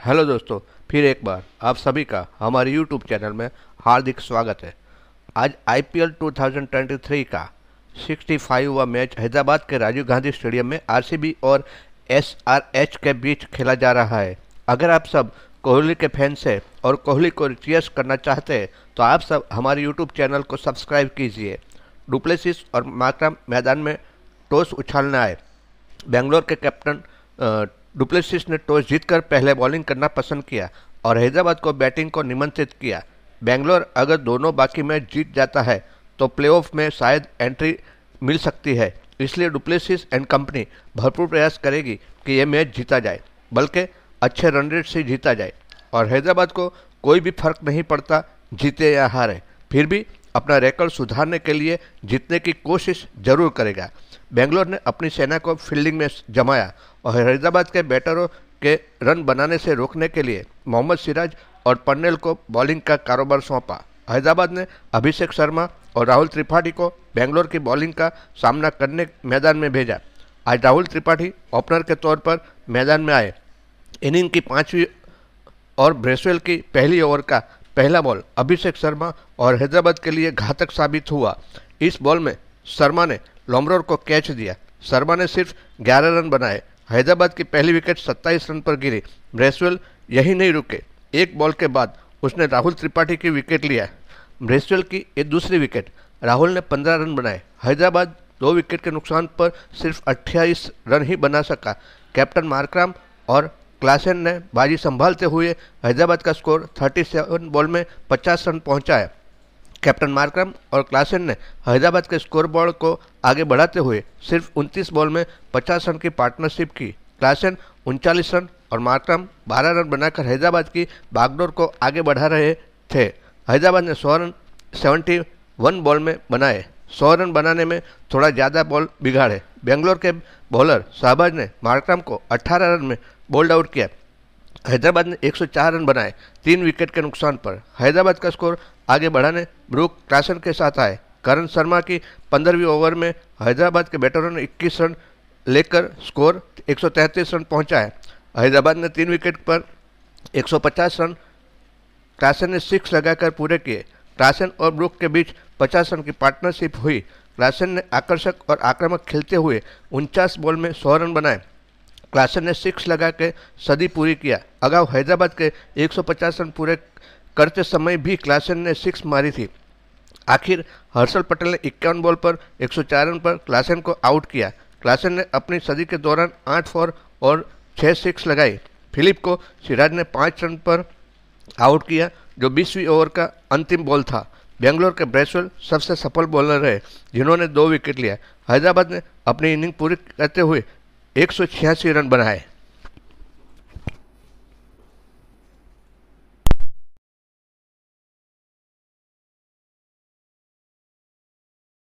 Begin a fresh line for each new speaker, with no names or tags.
Hello दोस्तों, फिर एक बार आप सभी का हमारे यूट्यूब चैनल में हार्दिक स्वागत है। आज आईपीएल 2023 का 65वां मैच हैदराबाद के राजीव गांधी स्टेडियम में आरसीबी और एसआरएच के बीच खेला जा रहा है। अगर आप सब कोहली के फैंस हैं और कोहली को चीयर्स करना चाहते हैं तो आप सब हमारे यूट्यूब चैनल को सब्सक्राइब कीजिए। डुप्लेसिस और माकराम मैदान में टॉस उछालने आए बेंगलोर के कैप्टन डुप्लेसिस ने टॉस जीतकर पहले बॉलिंग करना पसंद किया और हैदराबाद को बैटिंग को निमंत्रित किया। बेंगलोर अगर दोनों बाकी मैच जीत जाता है तो प्लेऑफ में शायद एंट्री मिल सकती है। इसलिए डुप्लेसिस एंड कंपनी भरपूर प्रयास करेगी कि यह मैच जीता जाए, बल्कि अच्छे रन रेट से जीता जाए। और हैदराबाद को कोई भी फ़र्क नहीं पड़ता, जीते या हारे। फिर भी अपना रिकॉर्ड सुधारने के लिए जीतने की कोशिश ज़रूर करेगा। बेंगलोर ने अपनी सेना को फील्डिंग में जमाया और हैदराबाद के बैटरों के रन बनाने से रोकने के लिए मोहम्मद सिराज और पन्नेल को बॉलिंग का कारोबार सौंपा। हैदराबाद ने अभिषेक शर्मा और राहुल त्रिपाठी को बेंगलोर की बॉलिंग का सामना करने मैदान में भेजा। आज राहुल त्रिपाठी ओपनर के तौर पर मैदान में आए। इनिंग की पाँचवीं और ब्रेसवेल की पहली ओवर का पहला बॉल अभिषेक शर्मा और हैदराबाद के लिए घातक साबित हुआ। इस बॉल में शर्मा ने लोमरोर को कैच दिया। शर्मा ने सिर्फ़ 11 रन बनाए हैदराबाद की पहली विकेट 27 रन पर गिरी। ब्रेसवेल यही नहीं रुके। एक बॉल के बाद उसने राहुल त्रिपाठी की विकेट लिया। ब्रेसवेल की एक दूसरी विकेट। राहुल ने 15 रन बनाए। हैदराबाद दो विकेट के नुकसान पर सिर्फ़ 28 रन ही बना सका। कैप्टन मार्क्राम और क्लासेन ने बाजी संभालते हुए हैदराबाद का स्कोर 37 बॉल में 50 रन पहुँचाया। कैप्टन मार्क्रम और क्लासेन ने हैदराबाद के स्कोर बोर्ड को आगे बढ़ाते हुए सिर्फ़ 29 बॉल में 50 रन की पार्टनरशिप की। क्लासेन उनचालीस रन और मार्क्रम 12 रन बनाकर हैदराबाद की बागडोर को आगे बढ़ा रहे थे। हैदराबाद ने 100 रन 71 बॉल में बनाए। 100 रन बनाने में थोड़ा ज़्यादा बॉल बिगाड़े। बेंगलोर के बॉलर शाहबाज ने मार्क्रम को 18 रन में बोल्ड आउट किया। हैदराबाद ने 104 रन बनाए, तीन विकेट के नुकसान पर। हैदराबाद का स्कोर आगे बढ़ाने ब्रूक क्लासन के साथ आए। करण शर्मा की पंद्रहवीं ओवर में हैदराबाद के बैटरों ने 21 रन लेकर स्कोर 133 रन पहुँचाया हैदराबाद ने तीन विकेट पर 150 रन क्लासन ने सिक्स लगाकर पूरे किए। क्लासन और ब्रूक के बीच 50 रन की पार्टनरशिप हुई। क्लासन ने आकर्षक और आक्रामक खेलते हुए उनचास बॉल में सौ रन बनाए। क्लासन ने सिक्स लगा के सदी पूरी किया। अगाउ हैदराबाद के 150 रन पूरे करते समय भी क्लासन ने सिक्स मारी थी। आखिर हर्षल पटेल ने इक्यावन बॉल पर 104 रन पर क्लासन को आउट किया। क्लासन ने अपनी सदी के दौरान आठ फोर और छः सिक्स लगाई। फिलिप को सिराज ने पाँच रन पर आउट किया, जो बीसवीं ओवर का अंतिम बॉल था। बेंगलोर के ब्रेसवेल सबसे सफल बॉलर रहे, जिन्होंने दो विकेट लिया हैदराबाद ने अपनी इनिंग पूरी करते हुए एक सौ छियासी रन बनाए।